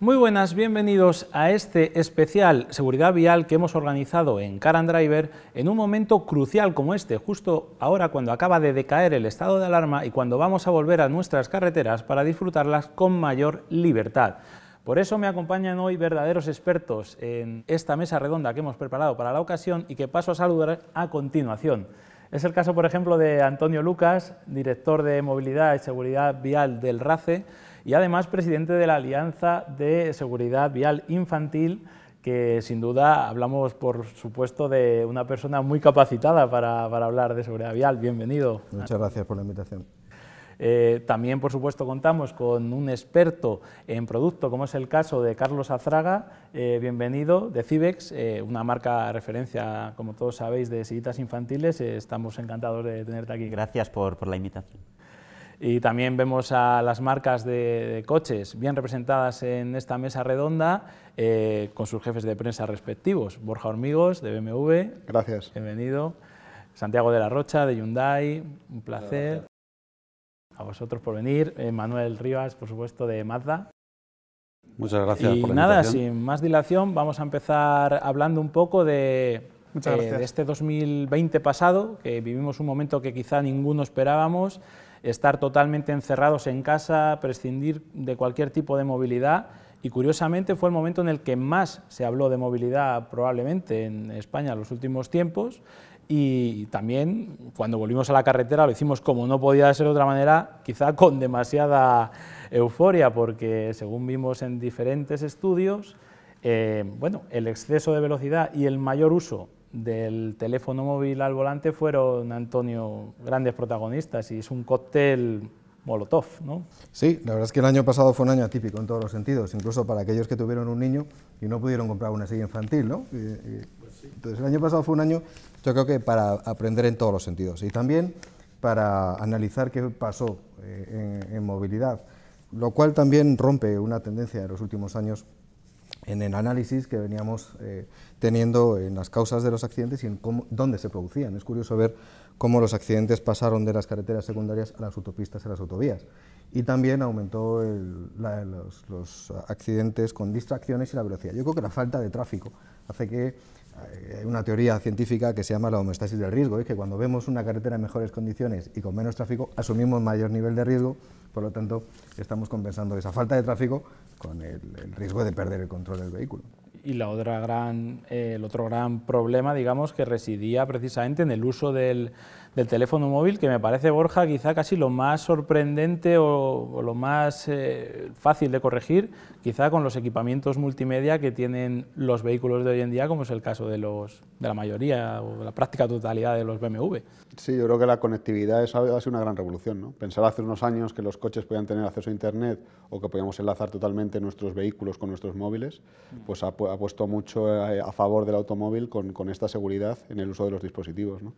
Muy buenas, bienvenidos a este especial Seguridad Vial que hemos organizado en Car Driver en un momento crucial como este, justo ahora cuando acaba de decaer el estado de alarma y cuando vamos a volver a nuestras carreteras para disfrutarlas con mayor libertad. Por eso me acompañan hoy verdaderos expertos en esta mesa redonda que hemos preparado para la ocasión y que paso a saludar a continuación. Es el caso, por ejemplo, de Antonio Lucas, director de Movilidad y Seguridad Vial del RACE, y además presidente de la Alianza de Seguridad Vial Infantil, que sin duda hablamos, por supuesto, de una persona muy capacitada para, hablar de seguridad vial. Bienvenido. Muchas gracias por la invitación. Eh, también, por supuesto, contamos con un experto en producto, como es el caso de Carlos Azraga, eh, bienvenido, de Cibex, eh, una marca referencia, como todos sabéis, de sillitas infantiles. estamos encantados de tenerte aquí. Gracias por, por la invitación. Y también vemos a las marcas de, coches bien representadas en esta mesa redonda eh, con sus jefes de prensa respectivos. Borja Hormigos, de BMW. Gracias. Bienvenido. Santiago de la Rocha, de Hyundai. Un placer. A vosotros por venir. Eh, Manuel Rivas, por supuesto, de Mazda. Muchas gracias y por la nada, sin más dilación, vamos a empezar hablando un poco de, eh, de este 2020 pasado, que vivimos un momento que quizá ninguno esperábamos estar totalmente encerrados en casa, prescindir de cualquier tipo de movilidad. Y curiosamente fue el momento en el que más se habló de movilidad probablemente en España en los últimos tiempos. Y también cuando volvimos a la carretera lo hicimos como no podía ser de otra manera, quizá con demasiada euforia porque según vimos en diferentes estudios, eh, bueno, el exceso de velocidad y el mayor uso del teléfono móvil al volante fueron, Antonio, grandes protagonistas y es un cóctel molotov, ¿no? Sí, la verdad es que el año pasado fue un año atípico en todos los sentidos, incluso para aquellos que tuvieron un niño y no pudieron comprar una silla infantil, ¿no? entonces el año pasado fue un año, yo creo que para aprender en todos los sentidos y también para analizar qué pasó eh, en, en movilidad, lo cual también rompe una tendencia de los últimos años en el análisis que veníamos eh, teniendo en las causas de los accidentes y en dónde se producían. Es curioso ver cómo los accidentes pasaron de las carreteras secundarias a las autopistas y las autovías. Y también aumentó los, los, accidentes con distracciones y la velocidad. Yo creo que la falta de tráfico hace que hay una teoría científica que se llama la homeostasis del riesgo, es que cuando vemos una carretera en mejores condiciones y con menos tráfico, asumimos mayor nivel de riesgo, por lo tanto, estamos compensando esa falta de tráfico con el, riesgo de perder el control del vehículo. Y la otra gran, eh, el otro gran problema, digamos, que residía precisamente en el uso del, del teléfono móvil, que me parece, Borja, quizá casi lo más sorprendente o, lo más eh, fácil de corregir, quizá con los equipamientos multimedia que tienen los vehículos de hoy en día, como es el caso de, los, de la mayoría o la práctica totalidad de los BMW. Sí, yo creo que la conectividad es, ha sido una gran revolución. ¿no? Pensar hace unos años que los coches podían tener acceso a Internet o que podíamos enlazar totalmente nuestros vehículos con nuestros móviles, pues ha, puesto mucho eh, a, favor del automóvil con, con, esta seguridad en el uso de los dispositivos. ¿no?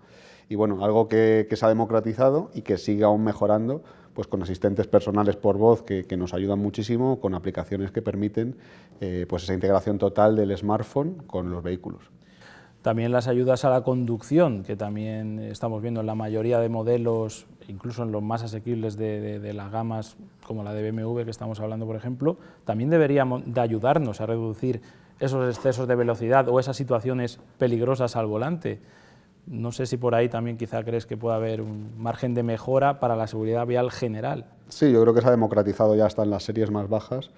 Y bueno, algo que, se ha democratizado y que sigue aún mejorando, pues con asistentes personales por voz que, nos ayudan muchísimo, con aplicaciones que permiten eh, pues esa integración total del smartphone con los vehículos. También las ayudas a la conducción, que también estamos viendo en la mayoría de modelos, incluso en los más asequibles de, las gamas, como la de BMW que estamos hablando, por ejemplo, también deberíamos de ayudarnos a reducir esos excesos de velocidad o esas situaciones peligrosas al volante. No sé si por ahí también quizá crees que pueda haber un margen de mejora para la seguridad vial general. Sí, yo creo que se ha democratizado ya hasta en las series más bajas,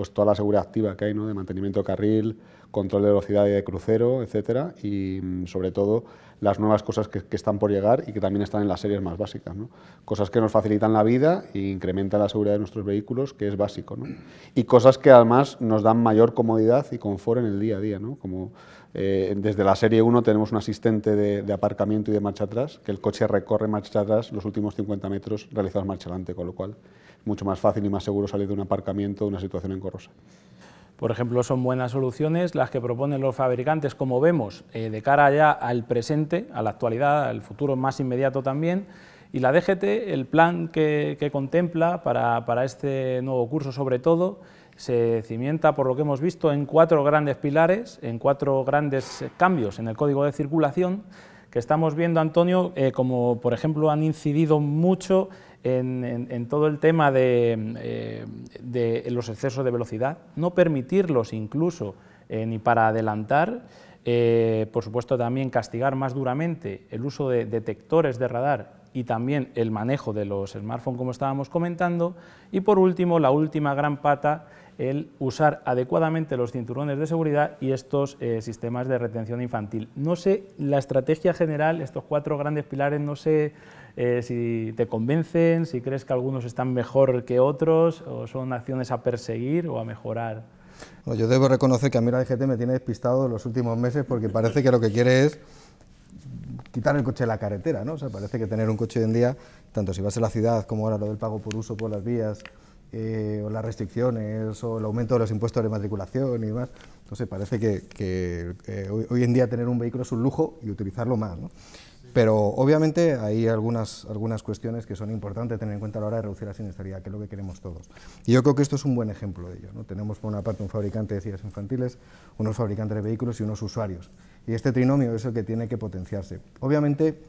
pues toda la seguridad activa que hay, ¿no? de mantenimiento de carril, control de velocidad y de crucero, etcétera, y mm, sobre todo las nuevas cosas que, están por llegar y que también están en las series más básicas, ¿no? cosas que nos facilitan la vida e incrementan la seguridad de nuestros vehículos, que es básico, ¿no? y cosas que además nos dan mayor comodidad y confort en el día a día, ¿no? como eh, desde la serie 1 tenemos un asistente de, aparcamiento y de marcha atrás, que el coche recorre marcha atrás los últimos 50 metros realizados marcha adelante, con lo cual mucho más fácil y más seguro salir de un aparcamiento de una situación engorrosa. Por ejemplo, son buenas soluciones las que proponen los fabricantes, como vemos, eh, de cara ya al presente, a la actualidad, al futuro más inmediato también. Y la DGT, el plan que, contempla para, para, este nuevo curso sobre todo, se cimienta, por lo que hemos visto, en cuatro grandes pilares, en cuatro grandes cambios en el código de circulación, que estamos viendo, Antonio, eh, como por ejemplo han incidido mucho en, todo el tema de, de, los excesos de velocidad, no permitirlos incluso ni para adelantar, por supuesto también castigar más duramente el uso de detectores de radar y también el manejo de los smartphones, como estábamos comentando. Y por último, la última gran pata, el usar adecuadamente los cinturones de seguridad y estos eh, sistemas de retención infantil. No sé, la estrategia general, estos cuatro grandes pilares, no sé eh, si te convencen, si crees que algunos están mejor que otros, o son acciones a perseguir o a mejorar. yo debo reconocer que a mí la DGT me tiene despistado los últimos meses porque parece que lo que quiere es quitar el coche de la carretera, ¿no? O sea, parece que tener un coche hoy en día, tanto si vas a la ciudad como ahora lo del pago por uso por las vías, eh, o las restricciones, o el aumento de los impuestos de matriculación y demás, entonces parece que, hoy, hoy, en día tener un vehículo es un lujo y utilizarlo más, ¿no? Pero obviamente hay algunas, algunas cuestiones que son importantes tener en cuenta a la hora de reducir la siniestralidad, que es lo que queremos todos. Y yo creo que esto es un buen ejemplo de ello. ¿no? Tenemos por una parte un fabricante de sillas infantiles, unos fabricantes de vehículos y unos usuarios. Y este trinomio es el que tiene que potenciarse. Obviamente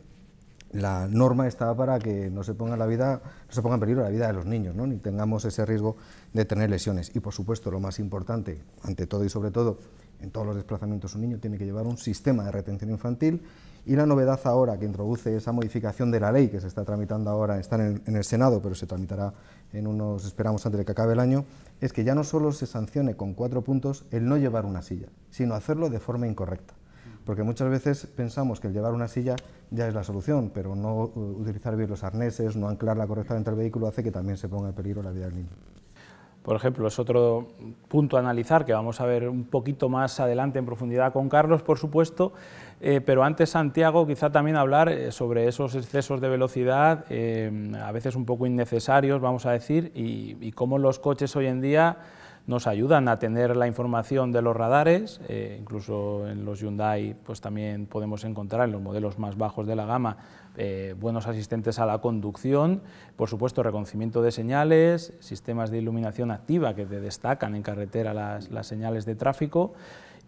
la norma está para que no se ponga, la vida, no se ponga en peligro la vida de los niños, ¿no? ni tengamos ese riesgo de tener lesiones. Y por supuesto, lo más importante, ante todo y sobre todo, en todos los desplazamientos un niño tiene que llevar un sistema de retención infantil y la novedad ahora que introduce esa modificación de la ley que se está tramitando ahora, está en el, Senado, pero se tramitará en unos, esperamos antes de que acabe el año, es que ya no solo se sancione con cuatro puntos el no llevar una silla, sino hacerlo de forma incorrecta. Porque muchas veces pensamos que el llevar una silla ya es la solución, pero no utilizar bien los arneses, no anclarla correctamente al vehículo hace que también se ponga en peligro la vida del niño por ejemplo, es otro punto a analizar que vamos a ver un poquito más adelante en profundidad con Carlos, por supuesto, eh, pero antes, Santiago, quizá también hablar eh, sobre esos excesos de velocidad, eh, a veces un poco innecesarios, vamos a decir, y, cómo los coches hoy en día nos ayudan a tener la información de los radares, incluso en los Hyundai pues también podemos encontrar en los modelos más bajos de la gama buenos asistentes a la conducción, por supuesto reconocimiento de señales, sistemas de iluminación activa que te destacan en carretera las, señales de tráfico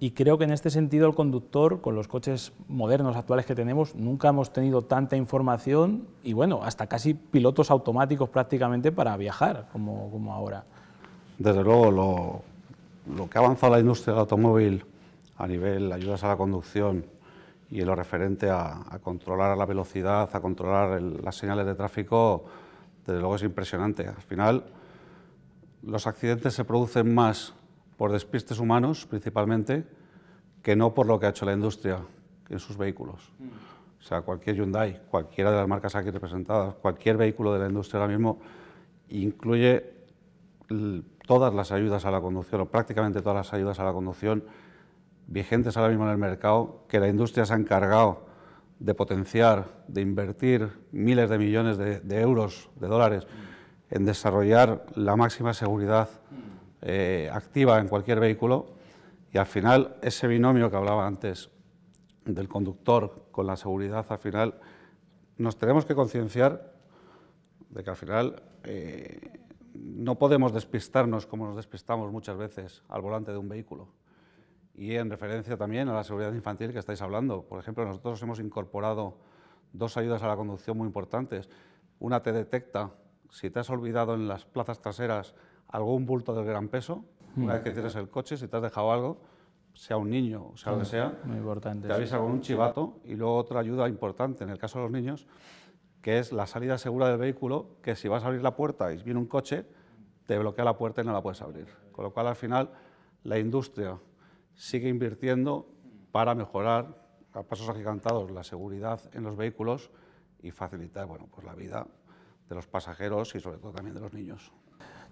y creo que en este sentido el conductor, con los coches modernos actuales que tenemos, nunca hemos tenido tanta información y bueno, hasta casi pilotos automáticos prácticamente para viajar como, como ahora. Desde luego, lo, lo que ha avanzado la industria del automóvil a nivel ayudas a la conducción, y en lo referente a, controlar la velocidad, a controlar las señales de tráfico, desde luego es impresionante. Al final, los accidentes se producen más por despistes humanos, principalmente, que no por lo que ha hecho la industria en sus vehículos. O sea, cualquier Hyundai, cualquiera de las marcas aquí representadas, cualquier vehículo de la industria ahora mismo, incluye todas las ayudas a la conducción, o prácticamente todas las ayudas a la conducción, vigentes ahora mismo en el mercado, que la industria se ha encargado de potenciar, de invertir miles de millones de, euros, de dólares, en desarrollar la máxima seguridad eh, activa en cualquier vehículo y al final ese binomio que hablaba antes del conductor con la seguridad, al final nos tenemos que concienciar de que al final eh, no podemos despistarnos como nos despistamos muchas veces al volante de un vehículo y en referencia también a la seguridad infantil que estáis hablando. Por ejemplo, nosotros hemos incorporado dos ayudas a la conducción muy importantes. Una te detecta si te has olvidado en las plazas traseras algún bulto del gran peso, una vez que tienes el coche, si te has dejado algo, sea un niño, o sea lo que sea, muy importante, te avisa con un chivato. Y luego otra ayuda importante en el caso de los niños, que es la salida segura del vehículo, que si vas a abrir la puerta y viene un coche, te bloquea la puerta y no la puedes abrir. Con lo cual, al final, la industria sigue invirtiendo para mejorar a pasos agigantados la seguridad en los vehículos y facilitar bueno, pues la vida de los pasajeros y sobre todo también de los niños.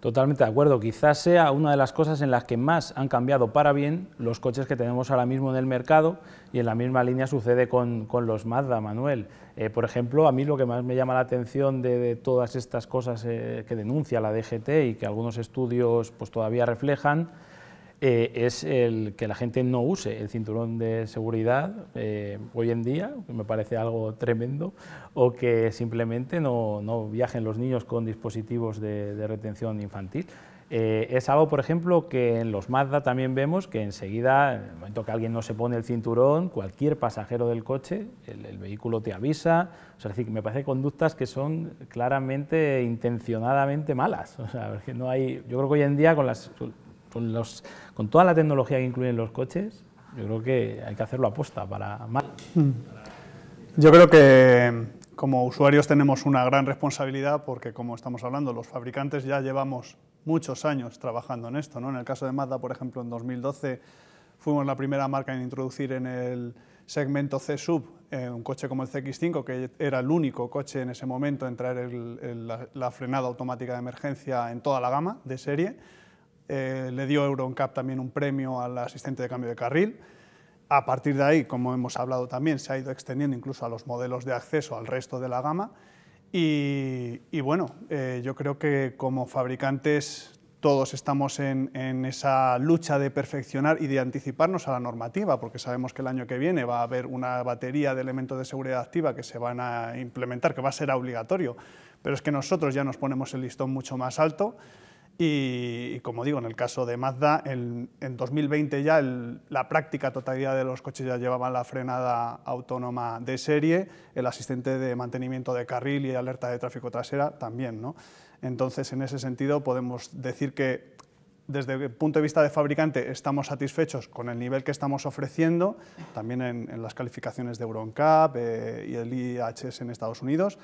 Totalmente de acuerdo. Quizás sea una de las cosas en las que más han cambiado para bien los coches que tenemos ahora mismo en el mercado y en la misma línea sucede con, los Mazda, Manuel. Eh, por ejemplo, a mí lo que más me llama la atención de, todas estas cosas eh, que denuncia la DGT y que algunos estudios pues, todavía reflejan eh, es el que la gente no use el cinturón de seguridad eh, hoy en día, que me parece algo tremendo, o que simplemente no, no viajen los niños con dispositivos de, retención infantil. Eh, es algo, por ejemplo, que en los Mazda también vemos que enseguida, en el momento que alguien no se pone el cinturón, cualquier pasajero del coche, el, vehículo te avisa. Es decir, me parece conductas que son claramente, intencionadamente malas. O sea, no hay, yo creo que hoy en día, con, las, con, los, con toda la tecnología que incluyen los coches, yo creo que hay que hacerlo aposta para mal. Mm. Yo creo que como usuarios tenemos una gran responsabilidad porque, como estamos hablando, los fabricantes ya llevamos muchos años trabajando en esto. ¿no? En el caso de Mazda, por ejemplo, en 2012 fuimos la primera marca en introducir en el segmento C-Sub eh, un coche como el CX5, que era el único coche en ese momento en traer la, frenada automática de emergencia en toda la gama de serie. Eh, le dio EuroNCAP también un premio al asistente de cambio de carril. A partir de ahí, como hemos hablado también, se ha ido extendiendo incluso a los modelos de acceso al resto de la gama. Y, bueno, eh, yo creo que como fabricantes todos estamos en, esa lucha de perfeccionar y de anticiparnos a la normativa, porque sabemos que el año que viene va a haber una batería de elementos de seguridad activa que se van a implementar, que va a ser obligatorio, pero es que nosotros ya nos ponemos el listón mucho más alto y, como digo, en el caso de Mazda, en 2020 ya la práctica totalidad de los coches ya llevaban la frenada autónoma de serie, el asistente de mantenimiento de carril y alerta de tráfico trasera también. ¿no? Entonces, en ese sentido, podemos decir que desde el punto de vista de fabricante estamos satisfechos con el nivel que estamos ofreciendo, también en, las calificaciones de EuroNCAP eh, y el IHS en Estados Unidos,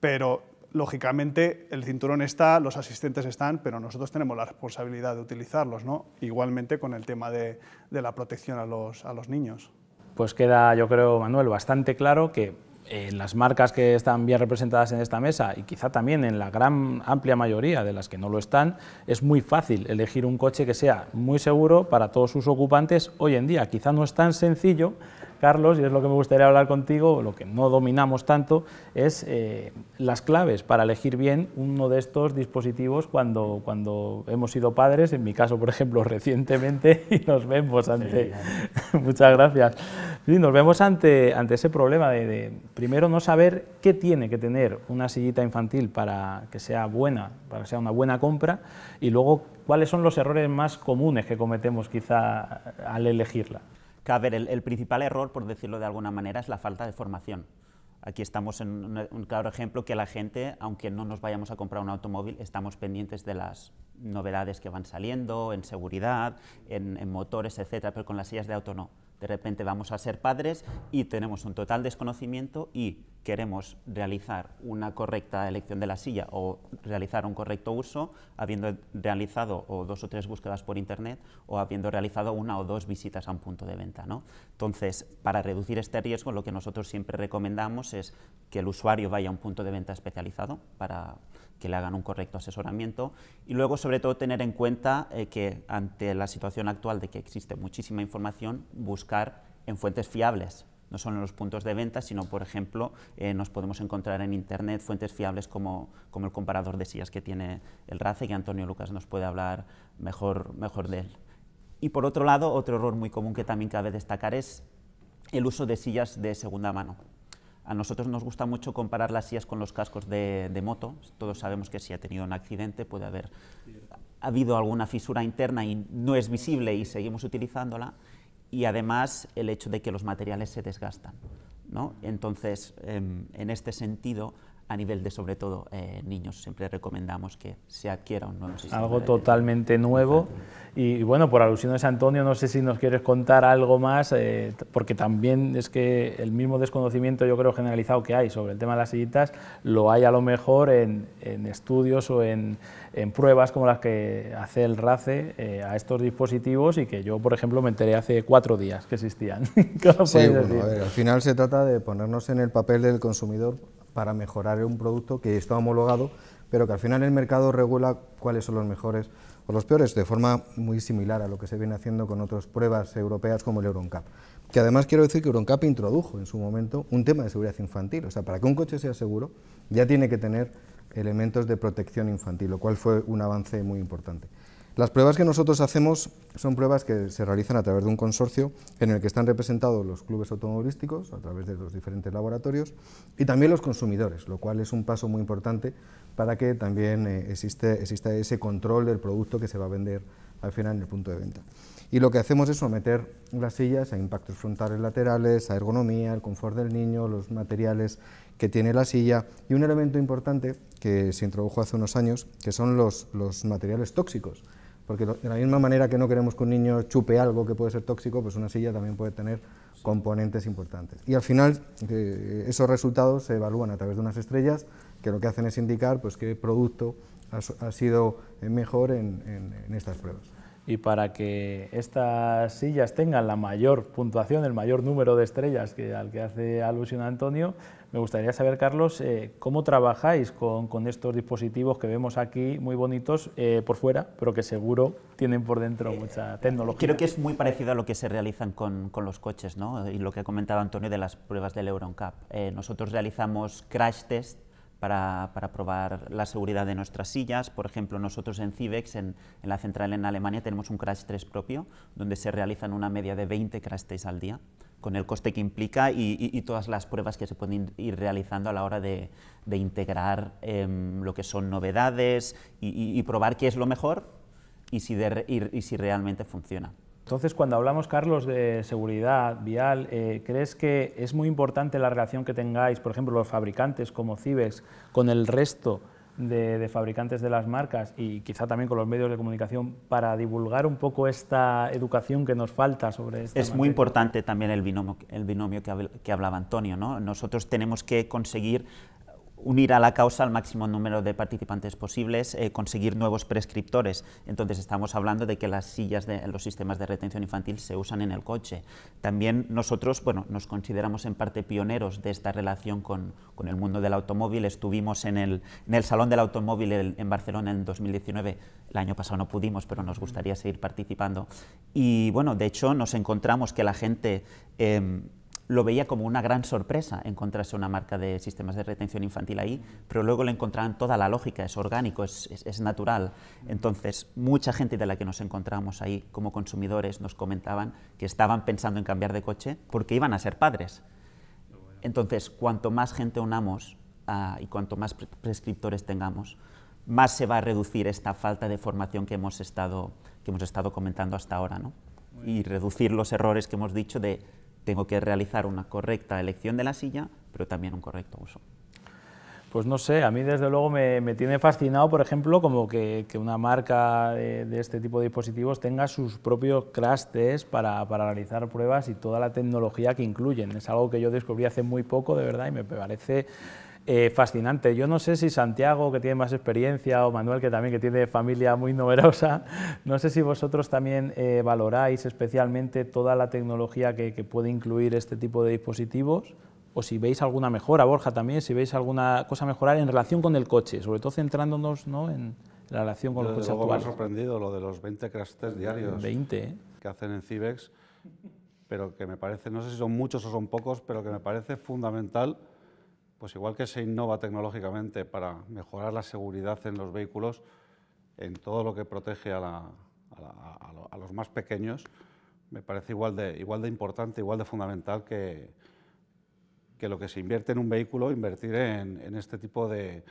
pero lógicamente el cinturón está, los asistentes están, pero nosotros tenemos la responsabilidad de utilizarlos, ¿no? igualmente con el tema de, la protección a los, a los niños. Pues queda, yo creo, Manuel, bastante claro que en las marcas que están bien representadas en esta mesa y quizá también en la gran amplia mayoría de las que no lo están, es muy fácil elegir un coche que sea muy seguro para todos sus ocupantes hoy en día. Quizá no es tan sencillo, Carlos, y es lo que me gustaría hablar contigo, lo que no dominamos tanto, es eh, las claves para elegir bien uno de estos dispositivos cuando, cuando hemos sido padres, en mi caso, por ejemplo, recientemente, y nos vemos ante... Muchas gracias. nos vemos ante, ante ese problema de, primero, no saber qué tiene que tener una sillita infantil para que sea buena, para que sea una buena compra, y luego cuáles son los errores más comunes que cometemos quizá al elegirla a ver, el, principal error, por decirlo de alguna manera, es la falta de formación. Aquí estamos en un, claro ejemplo que la gente, aunque no nos vayamos a comprar un automóvil, estamos pendientes de las novedades que van saliendo en seguridad, en, en motores, etcétera, pero con las sillas de auto no. De repente vamos a ser padres y tenemos un total desconocimiento y queremos realizar una correcta elección de la silla o realizar un correcto uso, habiendo realizado o dos o tres búsquedas por internet o habiendo realizado una o dos visitas a un punto de venta. ¿no? Entonces, para reducir este riesgo, lo que nosotros siempre recomendamos es que el usuario vaya a un punto de venta especializado para que le hagan un correcto asesoramiento y luego sobre todo tener en cuenta eh, que ante la situación actual de que existe muchísima información, buscar en fuentes fiables, no solo en los puntos de venta, sino, por ejemplo, eh, nos podemos encontrar en Internet fuentes fiables como, como, el comparador de sillas que tiene el RACE, que Antonio Lucas nos puede hablar mejor, mejor de él. Y por otro lado, otro error muy común que también cabe destacar es el uso de sillas de segunda mano. A nosotros nos gusta mucho comparar las sillas con los cascos de, moto. Todos sabemos que si ha tenido un accidente puede haber habido alguna fisura interna y no es visible y seguimos utilizándola. Y además el hecho de que los materiales se desgastan. ¿no? Entonces, em, en este sentido, a nivel de sobre todo eh, niños. Siempre recomendamos que se adquiera un nuevo sistema. Algo totalmente nuevo. Y, bueno, por alusiones, Antonio, no sé si nos quieres contar algo más, eh, porque también es que el mismo desconocimiento, yo creo, generalizado que hay sobre el tema de las sillitas, lo hay a lo mejor en, estudios o en, pruebas como las que hace el RACE eh, a estos dispositivos y que yo, por ejemplo, me enteré hace cuatro días que existían. sí, al final se trata de ponernos en el papel del consumidor para mejorar un producto que está homologado, pero que al final el mercado regula cuáles son los mejores o los peores, de forma muy similar a lo que se viene haciendo con otras pruebas europeas como el EuronCap. Que además quiero decir que EuronCap introdujo en su momento un tema de seguridad infantil, o sea, para que un coche sea seguro ya tiene que tener elementos de protección infantil, lo cual fue un avance muy importante. Las pruebas que nosotros hacemos son pruebas que se realizan a través de un consorcio en el que están representados los clubes automovilísticos a través de los diferentes laboratorios y también los consumidores, lo cual es un paso muy importante para que también eh, existe, exista ese control del producto que se va a vender al final en el punto de venta. Y lo que hacemos es someter las sillas a impactos frontales laterales, a ergonomía, el confort del niño, los materiales que tiene la silla y un elemento importante que se introdujo hace unos años, que son los, los materiales tóxicos. Porque de la misma manera que no queremos que un niño chupe algo que puede ser tóxico, pues una silla también puede tener componentes importantes. Y al final eh, esos resultados se evalúan a través de unas estrellas que lo que hacen es indicar pues, qué producto ha, sido mejor en estas pruebas y para que estas sillas tengan la mayor puntuación, el mayor número de estrellas que, al que hace alusión Antonio, me gustaría saber, Carlos, eh, cómo trabajáis con, con, estos dispositivos que vemos aquí muy bonitos eh, por fuera, pero que seguro tienen por dentro eh, mucha tecnología. Creo que es muy parecido a lo que se realizan con, con los coches, ¿no? y lo que ha comentado Antonio de las pruebas del EuronCap. nosotros realizamos crash test para, probar la seguridad de nuestras sillas. Por ejemplo, nosotros en Civex, en, la central en Alemania, tenemos un crash test propio, donde se realizan una media de 20 crash tests al día, con el coste que implica y, todas las pruebas que se pueden ir realizando a la hora de, integrar em, lo que son novedades y, probar qué es lo mejor y si realmente funciona. Entonces, cuando hablamos, Carlos, de seguridad vial, eh, ¿crees que es muy importante la relación que tengáis, por ejemplo, los fabricantes como Cibex, con el resto de, fabricantes de las marcas y quizá también con los medios de comunicación para divulgar un poco esta educación que nos falta sobre esto? Es muy importante también el binomio, el binomio que, que hablaba Antonio. ¿no? Nosotros tenemos que conseguir unir a la causa al máximo número de participantes posibles, eh, conseguir nuevos prescriptores. Entonces estamos hablando de que las sillas de los sistemas de retención infantil se usan en el coche. También nosotros, bueno, nos consideramos en parte pioneros de esta relación con, con el mundo del automóvil. Estuvimos en el, en el Salón del Automóvil en Barcelona en 2019. El año pasado no pudimos, pero nos gustaría seguir participando. Y bueno, de hecho nos encontramos que la gente... Eh, lo veía como una gran sorpresa encontrarse una marca de sistemas de retención infantil ahí, pero luego le encontraban toda la lógica, es orgánico, es, natural. Entonces, mucha gente de la que nos encontramos ahí como consumidores nos comentaban que estaban pensando en cambiar de coche porque iban a ser padres. Entonces, cuanto más gente unamos ah, y cuanto más prescriptores tengamos, más se va a reducir esta falta de formación que hemos estado, que hemos estado comentando hasta ahora, ¿no? y reducir los errores que hemos dicho de tengo que realizar una correcta elección de la silla, pero también un correcto uso. Pues no sé, a mí desde luego me, tiene fascinado, por ejemplo, como que, una marca de, este tipo de dispositivos tenga sus propios crash para, para, realizar pruebas y toda la tecnología que incluyen. Es algo que yo descubrí hace muy poco, de verdad, y me parece eh, fascinante. Yo no sé si Santiago, que tiene más experiencia, o Manuel, que también que tiene familia muy numerosa, no sé si vosotros también eh, valoráis especialmente toda la tecnología que, puede incluir este tipo de dispositivos, o si veis alguna mejora, Borja, también, si veis alguna cosa mejorar en relación con el coche, sobre todo centrándonos ¿no? en la relación con los coches actuales. Me ha sorprendido lo de los 20 crash test diarios 20, ¿eh? que hacen en Cibex, pero que me parece, no sé si son muchos o son pocos, pero que me parece fundamental pues igual que se innova tecnológicamente para mejorar la seguridad en los vehículos, en todo lo que protege a, los más pequeños, me parece igual de, igual de importante, igual de fundamental que, que lo que se invierte en un vehículo, invertir en, este tipo de,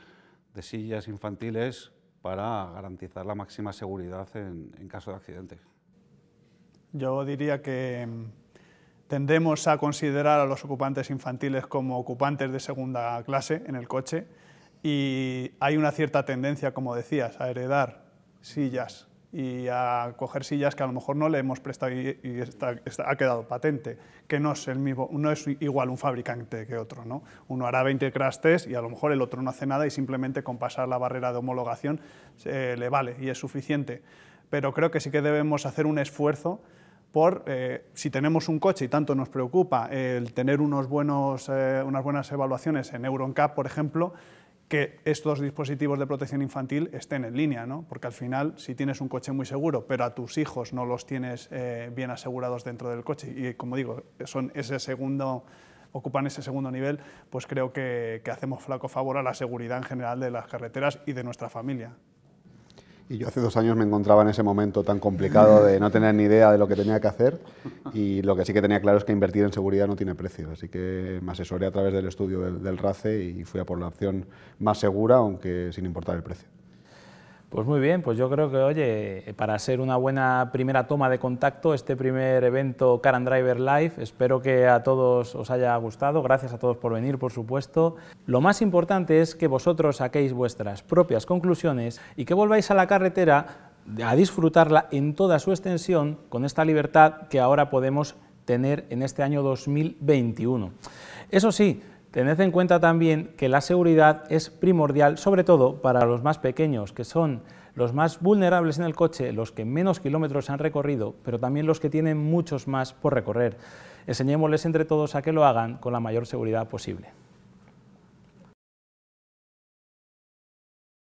sillas infantiles para garantizar la máxima seguridad en caso de accidente. Yo diría que Tendemos a considerar a los ocupantes infantiles como ocupantes de segunda clase en el coche y hay una cierta tendencia, como decías, a heredar sillas y a coger sillas que a lo mejor no le hemos prestado y, ha quedado patente, que no es, el mismo, no es igual un fabricante que otro. ¿no? Uno hará 20 crash tests y a lo mejor el otro no hace nada y simplemente con pasar la barrera de homologación le vale y es suficiente. Pero creo que sí que debemos hacer un esfuerzo por eh, si tenemos un coche y tanto nos preocupa el tener unos buenos, eh, unas buenas evaluaciones en EuronCap, por ejemplo, que estos dispositivos de protección infantil estén en línea, ¿no? porque al final, si tienes un coche muy seguro, pero a tus hijos no los tienes eh, bien asegurados dentro del coche, y como digo, son ese segundo, ocupan ese segundo nivel, pues creo que, que hacemos flaco favor a la seguridad en general de las carreteras y de nuestra familia. Y yo hace dos años me encontraba en ese momento tan complicado de no tener ni idea de lo que tenía que hacer y lo que sí que tenía claro es que invertir en seguridad no tiene precio. Así que me asesoré a través del estudio del, RACE y fui a por la opción más segura, aunque sin importar el precio. Pues muy bien, pues yo creo que, oye, para ser una buena primera toma de contacto, este primer evento Car and Driver Live, espero que a todos os haya gustado, gracias a todos por venir, por supuesto. Lo más importante es que vosotros saquéis vuestras propias conclusiones y que volváis a la carretera a disfrutarla en toda su extensión con esta libertad que ahora podemos tener en este año 2021. Eso sí, Tened en cuenta también que la seguridad es primordial, sobre todo para los más pequeños, que son los más vulnerables en el coche, los que menos kilómetros han recorrido, pero también los que tienen muchos más por recorrer. Enseñémosles entre todos a que lo hagan con la mayor seguridad posible.